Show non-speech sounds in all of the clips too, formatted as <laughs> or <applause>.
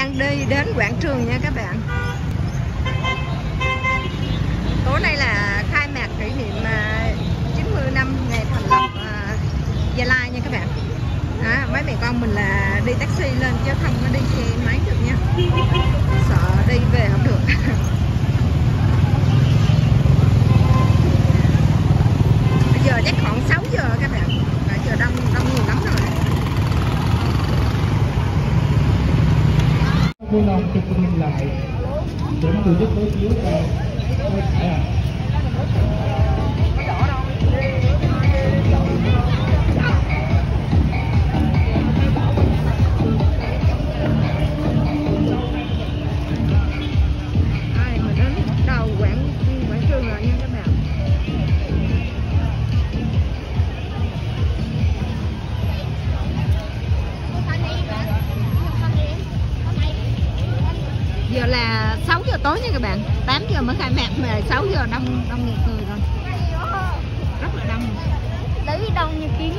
đang đi đến quảng trường nha các bạn. Tối nay là khai mạc kỷ niệm à, 90 năm ngày thành lập à, Gia Lai nha các bạn. À, mấy mẹ con mình là đi taxi lên chứ không có đi xe máy được nha. Sợ đi về không được. <laughs> Bây giờ chắc khoảng 6 giờ các bạn. Bây giờ đông đông nhiều lắm rồi. Cô Long cho cô lại để từ chức đối chiếu cho tôi phải à. Giờ mới khai mạc 6 giờ đông đông người rồi rất là đông. Đấy đông như kiến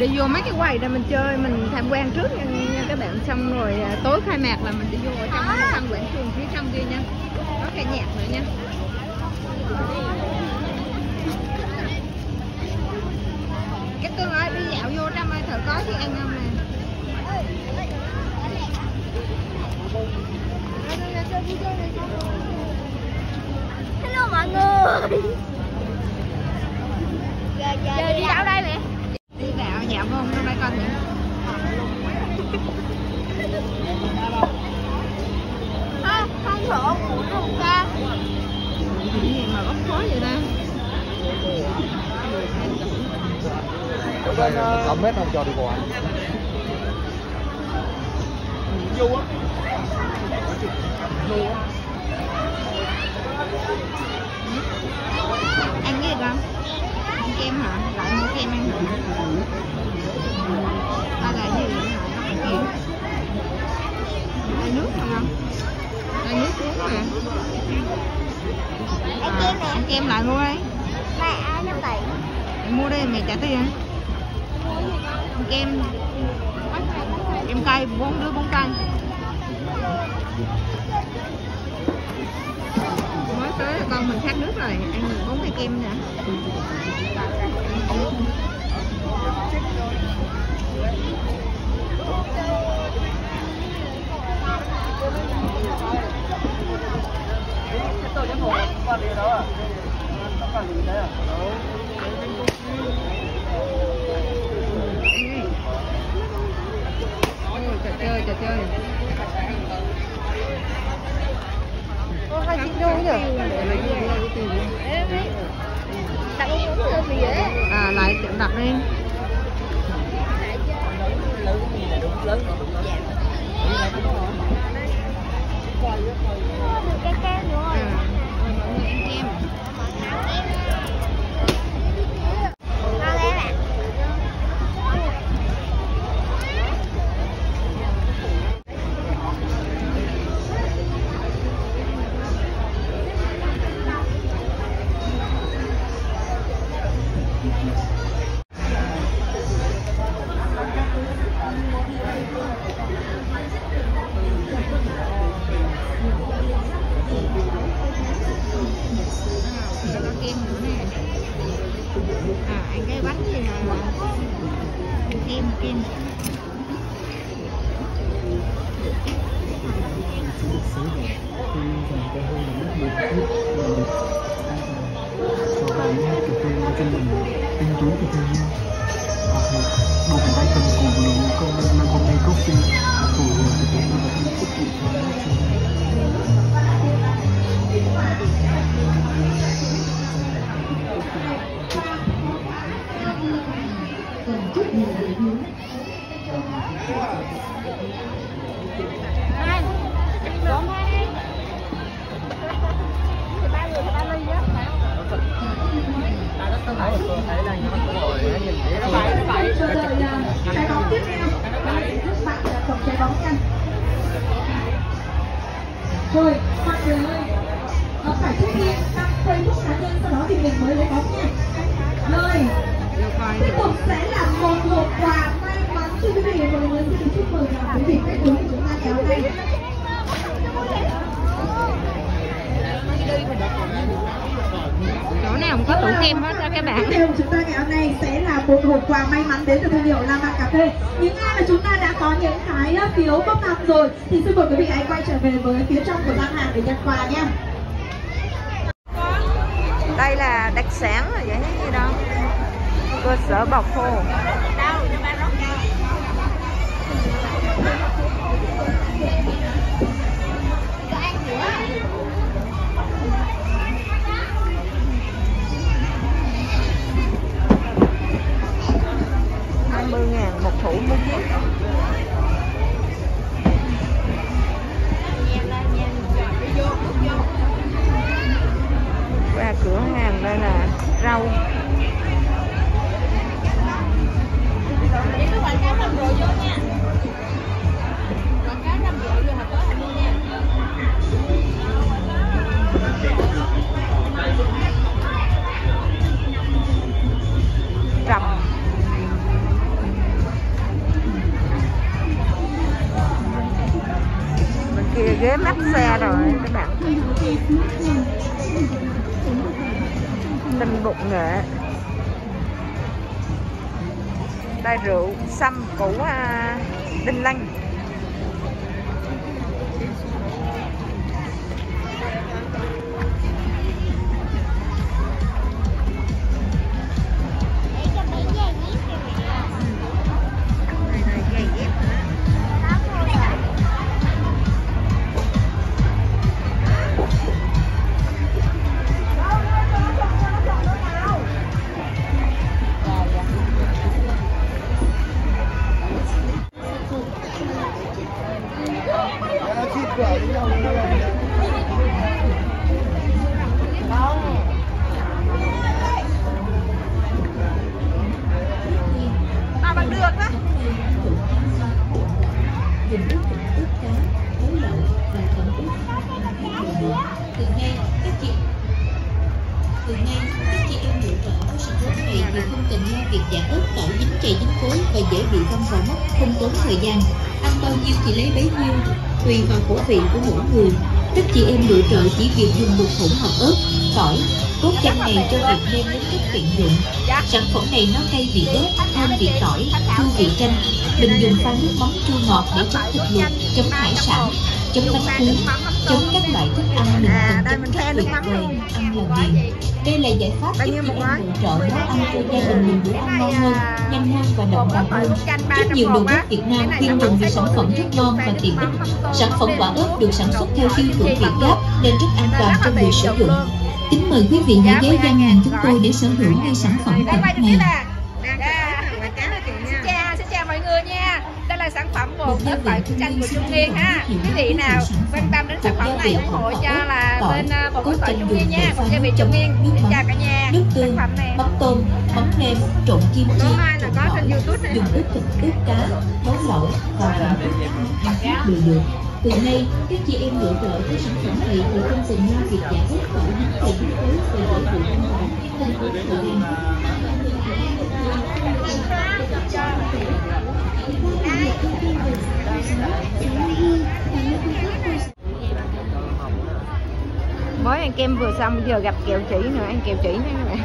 đi vô mấy cái quầy để mình chơi mình tham quan trước nha, nha các bạn. Xong rồi à, tối khai mạc là mình đi vô ở trong cái sân quảng trường phía trong kia nha. Có cái nhạc nữa nha. Cái tương ơi đi dạo vô trong ơi thử có gì ăn không nè? Hello mọi người. Giờ giờ đi dạo đây mẹ. đi dạo dạo vô trong đây coi thử Không, không thổ không ca. cái gì mà ốc khó vậy ta Ở đây là mét không cho đi qua. ăn cái gì không? ăn kem hả lại mua kem ăn hả đây là gì vậy hả ăn nước phải không nước uống mà Ăn kem nè. kem lại mua đi Mẹ ai năm bảy. mày mua đi mày trả tiền ăn kem kem cay, bốn đứa bốn cây mới tới con mình khát nước rồi, ăn bốn cái kem nữa một hộp quà may mắn đến từ thương hiệu La Mang Cà Phê. Những ai mà chúng ta đã có những cái phiếu bốc thăm rồi, thì xin mời quý vị hãy quay trở về với phía trong của gian hàng để nhận quà nha. đây là đặc sản là vậy gì đâu cơ sở bọc khô phụ mua chiếc qua cửa hàng đây là rau. trầm kia ghế mát xe rồi các bạn. Tinh bụng nghệ đây rượu xăm củ à, đinh lăng. Việc giả ớt tỏi dính chày dính cối và dễ bị găm vào mắt không tốn thời gian. Ăn bao nhiêu thì lấy bấy nhiêu, tùy vào khẩu vị của mỗi người. Các chị em lựa chọn chỉ việc dùng một hỗn hợp ớt, tỏi, cốt chanh này cho việc nêm đến rất tiện dụng. Sản phẩm này nó cay vị ớt thơm vị tỏi chua vị chanh. Mình dùng pha nước mắm chua ngọt để chấm thịt luộc chấm hải sản chấm bánh cuốn chấm các loại thức ăn mình À, cần nước tuyệt vời ăn là nghiền đây là giải pháp giúp chị em lựa chọn món ăn cho gia đình mình bữa ăn ngon hơn nhanh hơn và đậm đà hơn rất nhiều đầu bếp Việt Nam khuyên dùng vì sản phẩm rất ngon và tiện ích sản phẩm quả ớt được sản xuất theo tiêu chuẩn Việt Gáp nên rất an toàn cho người sử dụng kính mời quý vị hãy ghé gian hàng chúng tôi để sở hữu ngay sản phẩm tận này là sản phẩm bột ớt tỏi của chanh của Trung Nguyên ha. Quý vị nào quan tâm đến sản phẩm này ủng hộ cho là bên bột ớt tỏi Trung Nguyên nha. gia vị Trung Nguyên Xin chào cả nhà. nước Sản tương phẩm này. mắm tôm mắm nêm trộn kim chi. Là có trộn trên YouTube này. dùng ướp thịt ướp cá nấu lẩu và làm ướp ăn đều được. Từ nay các chị em lựa chọn cái sản phẩm này thì không cần lo việc giả ướp tỏi dính chày dính cối và dễ bị ăn vào không tốn thời gian mới ăn kem vừa xong giờ gặp kẹo chỉ nữa ăn kẹo chỉ nữa mẹ.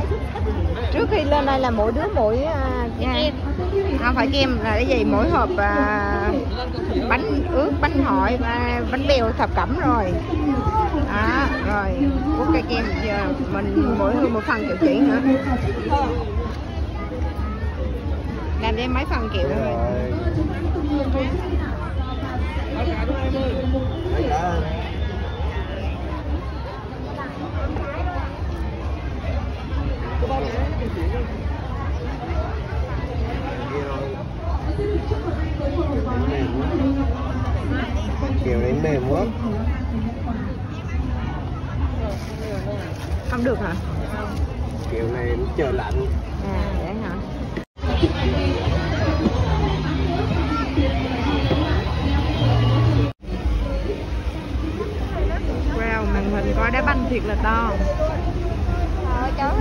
trước khi lên đây là mỗi đứa mỗi uh, không phải kem là cái gì? Mỗi hộp uh, bánh ướt bánh hỏi uh, bánh bèo thập cẩm rồi. À, rồi. Uống cây kem giờ mình mỗi người một phần kẹo chỉ nữa làm cho mấy phần kiểu rồi kiểu đấy mềm quá. Không được hả? Kiểu này nó chờ lạnh. À wow màn hình coi đá banh thiệt là to. Trời ơi cháu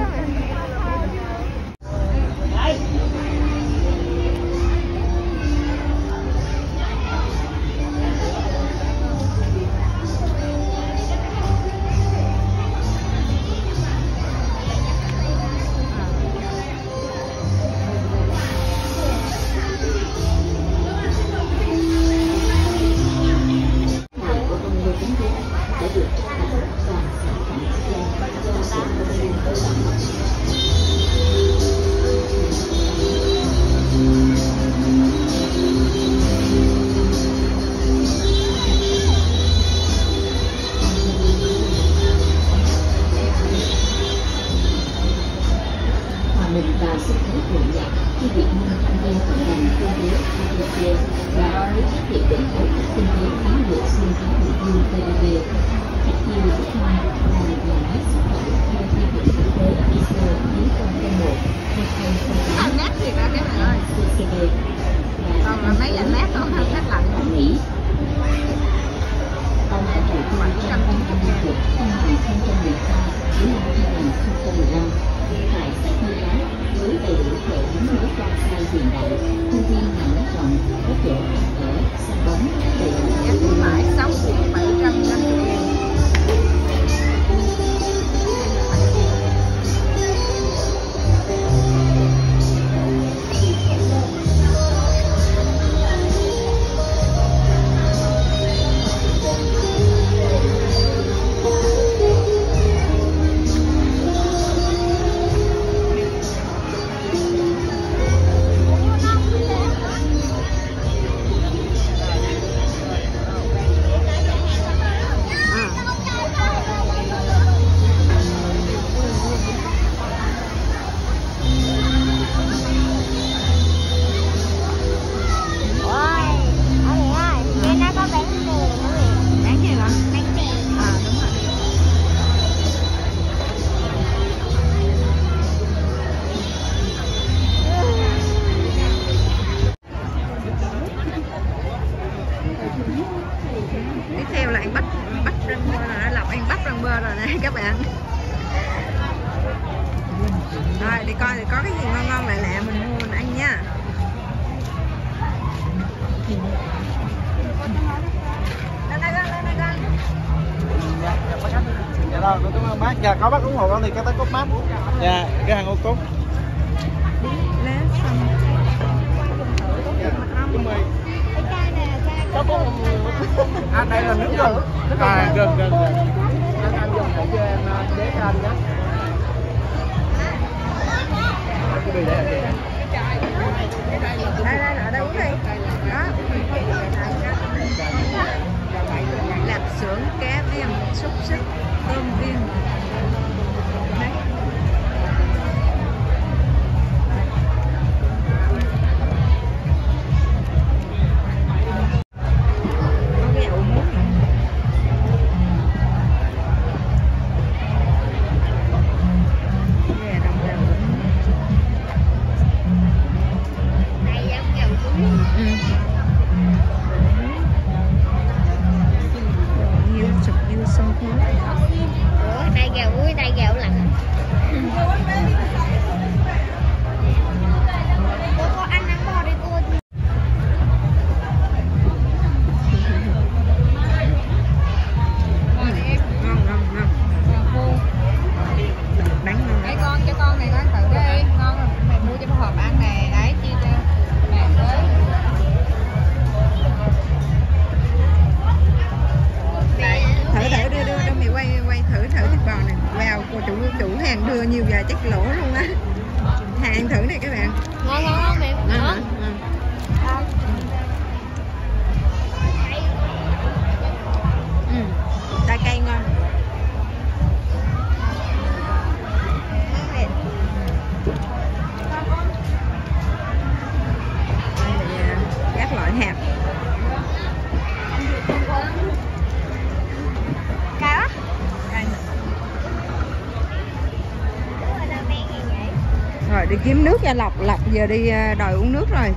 kiếm nước ra lọc lọc giờ đi ờ, đòi uống nước rồi.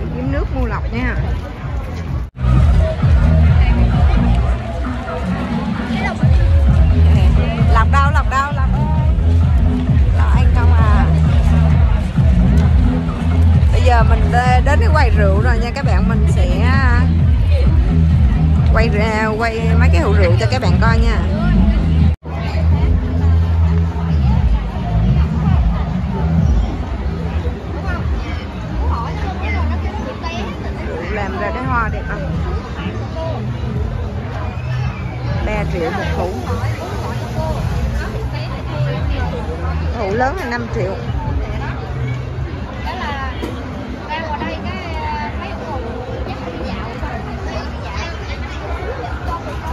Đi kiếm nước mua lọc nha. Lọc đâu lọc đâu lọc lọc anh không à? Bây giờ mình đến cái quầy rượu rồi nha, các bạn, mình sẽ ờ, quay ra quay mấy cái hũ rượu cho các bạn coi nha. triệu một thủ thủ lớn là 5 triệu.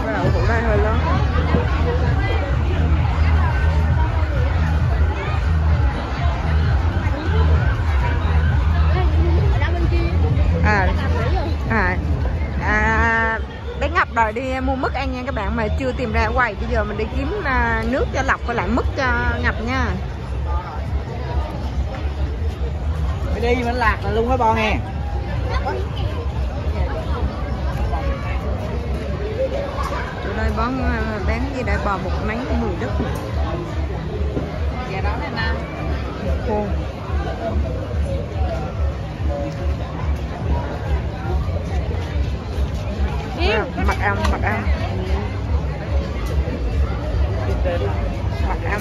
Đậu thủ đây hơi lớn. mà chưa tìm ra quầy. Bây giờ mình đi kiếm à, nước cho lọc với lại mứt cho ngập nha. Mình đi mình lạc là luôn đó bon nè? Chỗ đây bón à, bán gì đây bò một mấy mười đất. Dạ, Khô. Mặc ăn mặc ăn hoặc ăn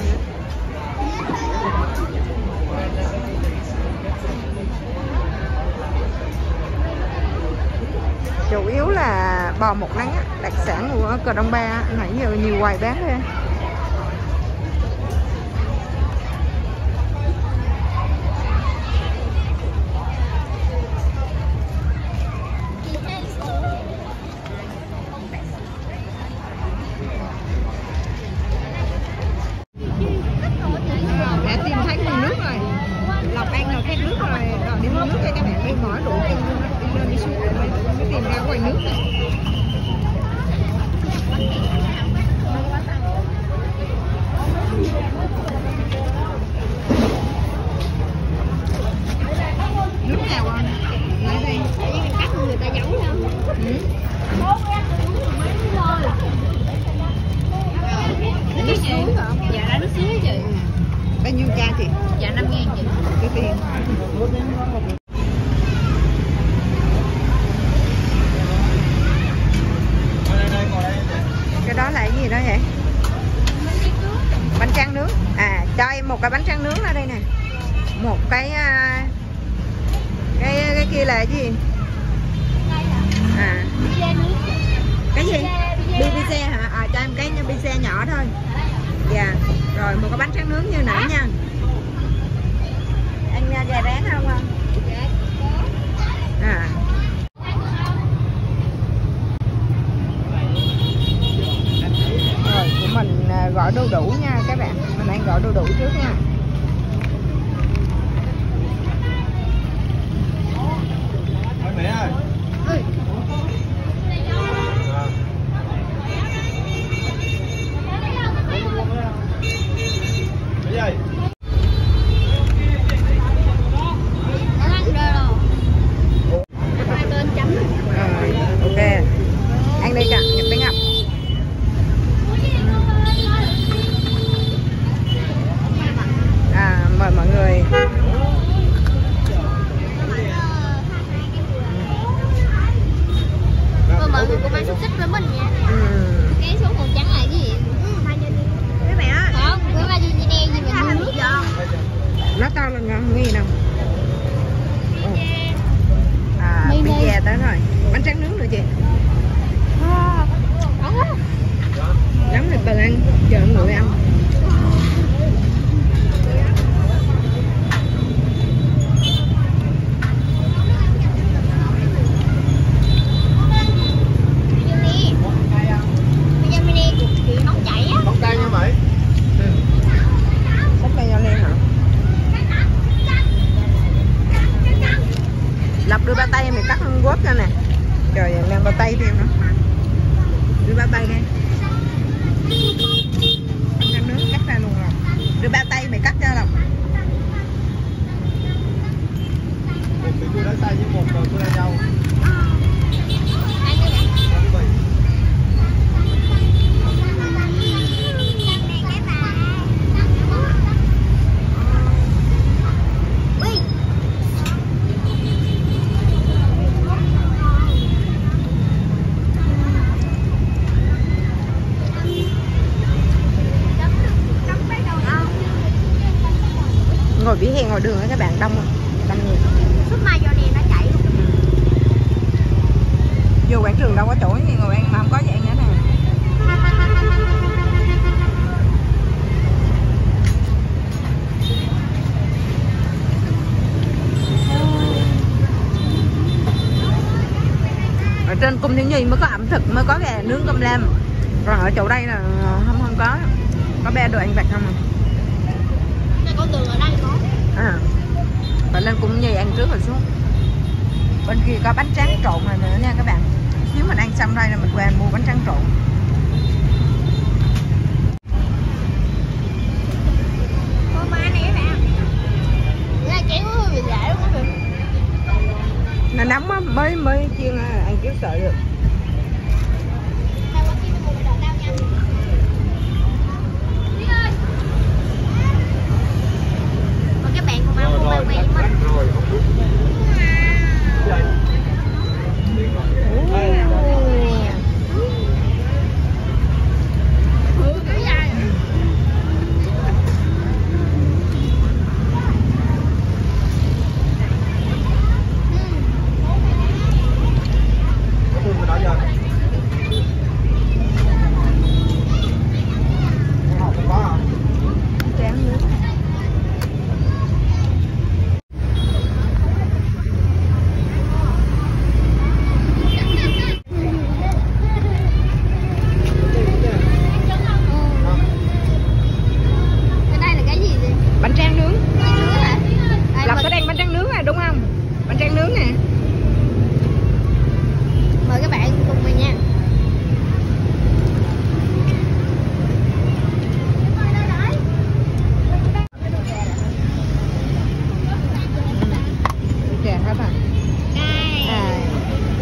chủ yếu là bò một nắng đặc sản của cờ đông ba nãy giờ nhiều quầy bán thôi có chỗ gì ngồi ăn mà không có ăn nữa nè. Ở trên cung thiếu nhi mới có ẩm thực mới có gà nướng cơm lam. Còn ở chỗ đây là không không có. Có be đồ ăn vặt không à? Con đường ở đây có. À. Và lên cung nhi ăn trước rồi xuống. Bên kia có bánh tráng trộn này nữa nha các bạn nếu mình ăn xong đây là mình qua mua bánh tráng trộn. Nó nóng á mới mới chiên ăn kiểu sợ được Tao có kiếm mua đồ tao nha Còn các bạn cùng ăn mua bao bì của mình rồi Ừ, cái dài có thương rồi đó giờ Con học không có hả tráng nước Cái đây là cái gì vậy? bánh tráng nướng Cái nướng hả? À, lộc mời, có đang bánh tráng nướng này đúng không bánh tráng nướng nè mời các bạn cùng mình nha kìa hết rồi Đây à,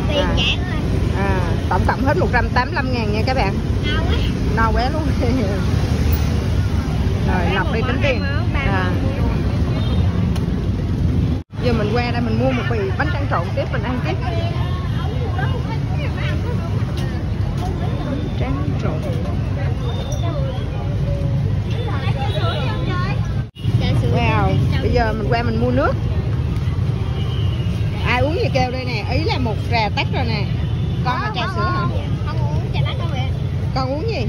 Tiền à. trả thôi à, tổng cộng hết 185 ngàn nha các bạn Ngon quá no quá luôn đi tính tiền à. giờ mình qua đây mình mua một bì bánh tráng trộn tiếp mình ăn tiếp tráng trộn Trà sữa wow bây giờ mình qua mình mua nước ai uống gì kêu đây nè ý là một trà tách rồi nè con là trà sữa hả Không uống trà lách đâu vậy con uống gì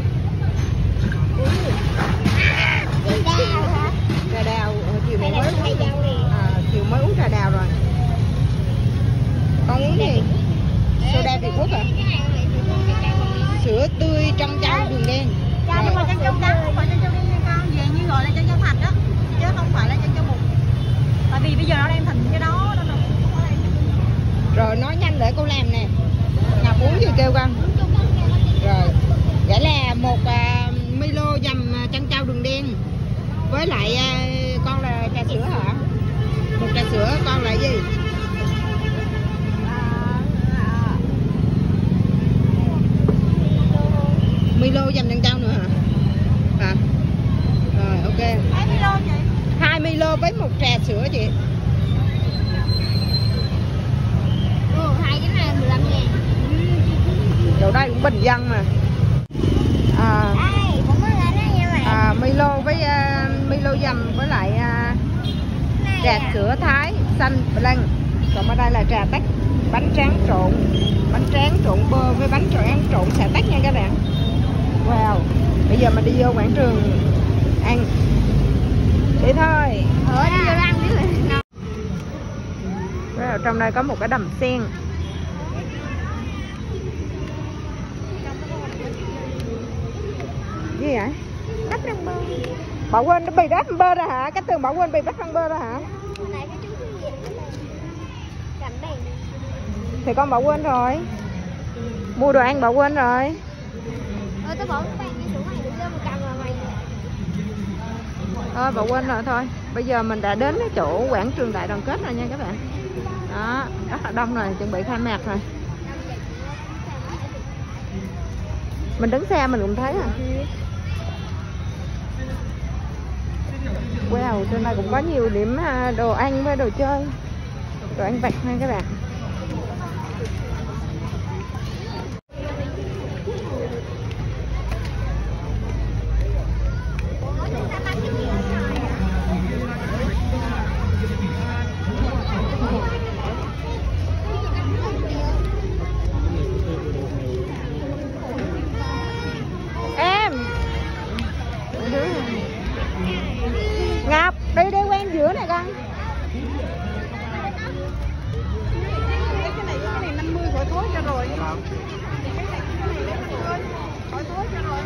Đào hả? trà đào ờ, chiều Hay này là mới hay uống dâu đi à, chiều mới uống trà đào rồi con uống gì soda Việt Quốc à? Sữa tươi trong chai đường đen. Dạ. nhưng mà chân châu trắng không phải chân châu đen nha con Về như gọi là chân châu thạch đó Chứ không phải là chân châu bột. Tại vì bây giờ nó đang thịnh cái đó nên là không có đang rồi nói nhanh để cô làm nè. Ngọc uống gì kêu con. Rồi. Vậy là một à, Milo dầm à, chân trâu đường đen. Với lại à, con là trà sữa hả? Một trà sữa con là gì Milo dầm chân trâu nữa hả? Hả? Rồi ok. Mấy kilo chị hai Milo với một trà sữa chị. Ừ, hai cái này 15 ngàn. Chỗ đây cũng bình dân mà. À, à, Milo với à, Milo dầm với lại Này trà à. sữa Thái xanh blanc. Còn ở đây là trà tách bánh tráng trộn. Bánh tráng trộn bơ với bánh tráng trộn xà tách nha các bạn wow. Bây giờ mình đi vô quảng trường ăn. Đi thôi. Ủa, đi vô ăn Ngon wow, trong đây có một cái đầm sen. Gì vậy? Bắp rang bơ. Bảo quên nó bị bắp bơ ra hả? Cái tường bảo quên bị bắp rang bơ ra hả? Thì con bảo quên rồi. Mua đồ ăn bảo quên rồi Ờ, tao bỏ cái đi xuống này để cho mình cầm vào mày. thôi bà quên rồi thôi. Bây giờ mình đã đến cái chỗ quảng trường đại đoàn kết rồi nha các bạn. Đó rất là đông rồi chuẩn bị khai mạc rồi. Mình đứng xe mình cũng thấy à. Wow trên này cũng có nhiều điểm à, đồ ăn với đồ chơi. Đồ ăn vặt nha các bạn em ngọc đi đi quen giữa này con cái này cái này 50 khỏi thối cho rồi khỏi thối cho rồi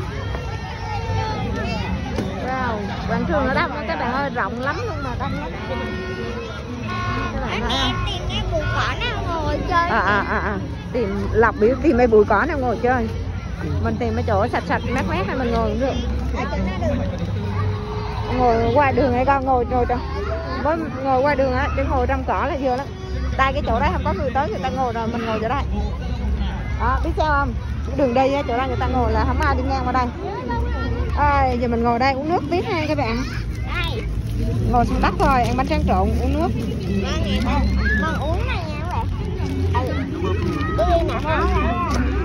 wow quảng trường nó đông lắm các bạn ơi rộng lắm luôn mà đông lắm Các bạn thấy không? tìm cái bụi cỏ nào ngồi chơi à, tìm lọc biểu tìm mấy bụi cỏ nào ngồi chơi. Mình tìm mấy chỗ sạch sạch mát mát này mình ngồi cũng được. Ngồi qua đường hay con ngồi ngồi trong mới ngồi qua đường á chứ ngồi trong cỏ là vừa lắm. Tại cái chỗ đấy không có người tới người ta ngồi rồi mình ngồi chỗ đây. Đó biết sao không? Đường đi á chỗ đây người ta ngồi là không ai đi ngang qua đây. À, giờ mình ngồi đây uống nước tiếp ha các bạn. Ngồi xuống đất rồi ăn bánh tráng trộn uống nước. Ngon uống này nha các bạn. Ừ. Nghe nó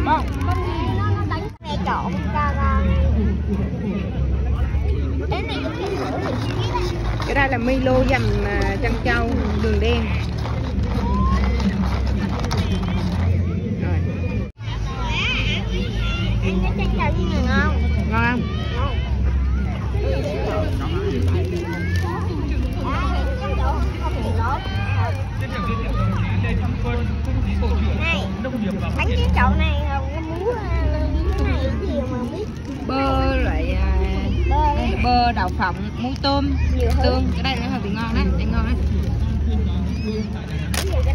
nó đánh nghe trộn cho con. Cái đây là Milo dành à, chân trâu đường đen rồi Ăn cái chân trâu như này ngon. ngon không Này, trộn này ờ, này mà biết. bơ loại à, Bơ đậu phộng muối tôm tương. Cái đây là hơi bị ngon đấy ăn ngon đấy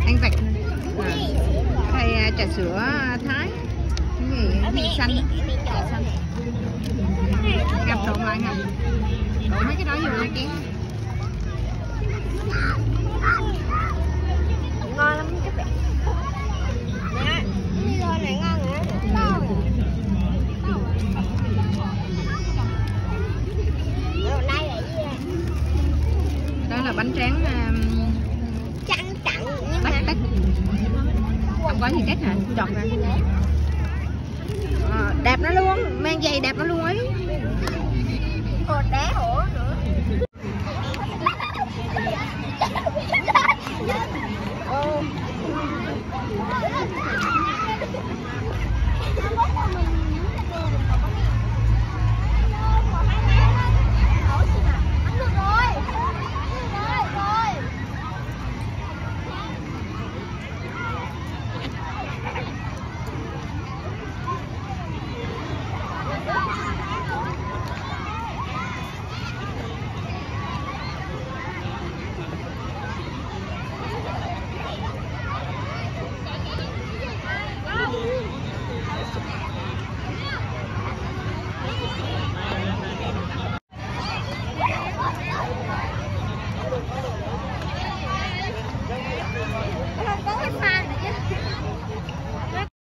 ăn vặt. À, đây à, trà sữa thái. Cái gì? Xanh. trà xanh. Gặp trộn lại nè đổ mấy cái đó vô hai chén ngon lắm các bạn đó là bánh tráng um, Trăng trặng nhưng bách mà bách. Không có gì cách hả? Chọt ra Ờ, đạp nó luôn mang giày đạp nó luôn ấy